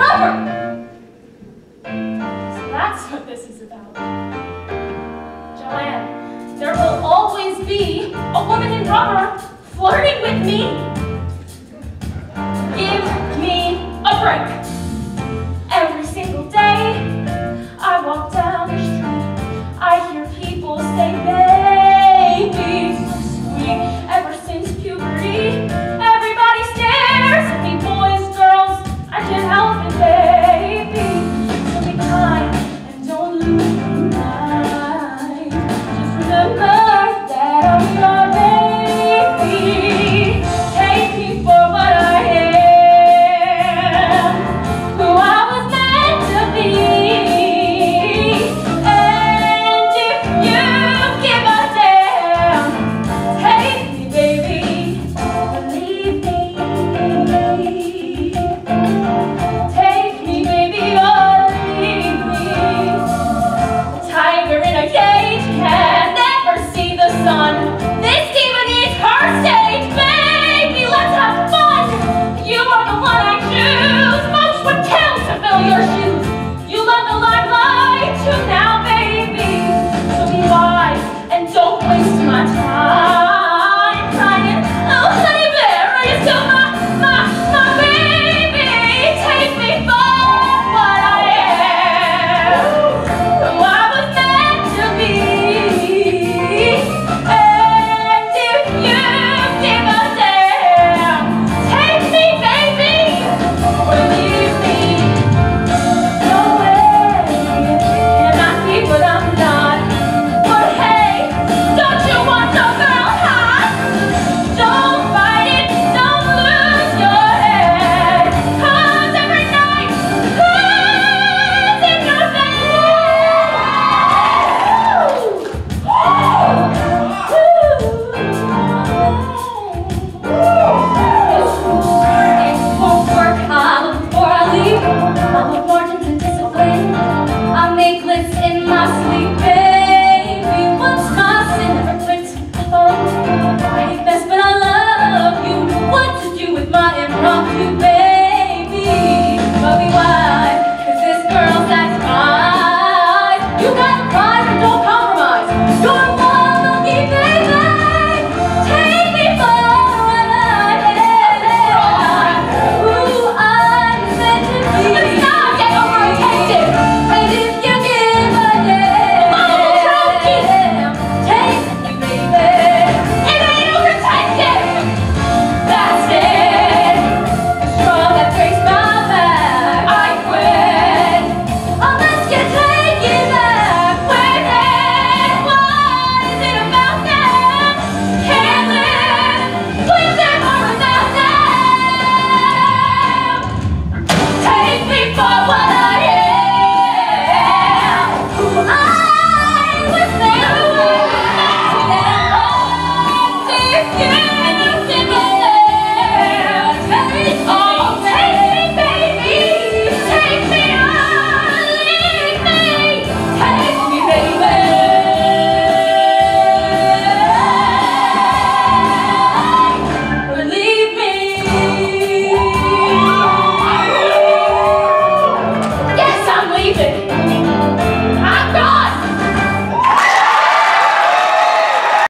lover! So that's what this is about. Joanne, there will always be a woman in rubber flirting with me.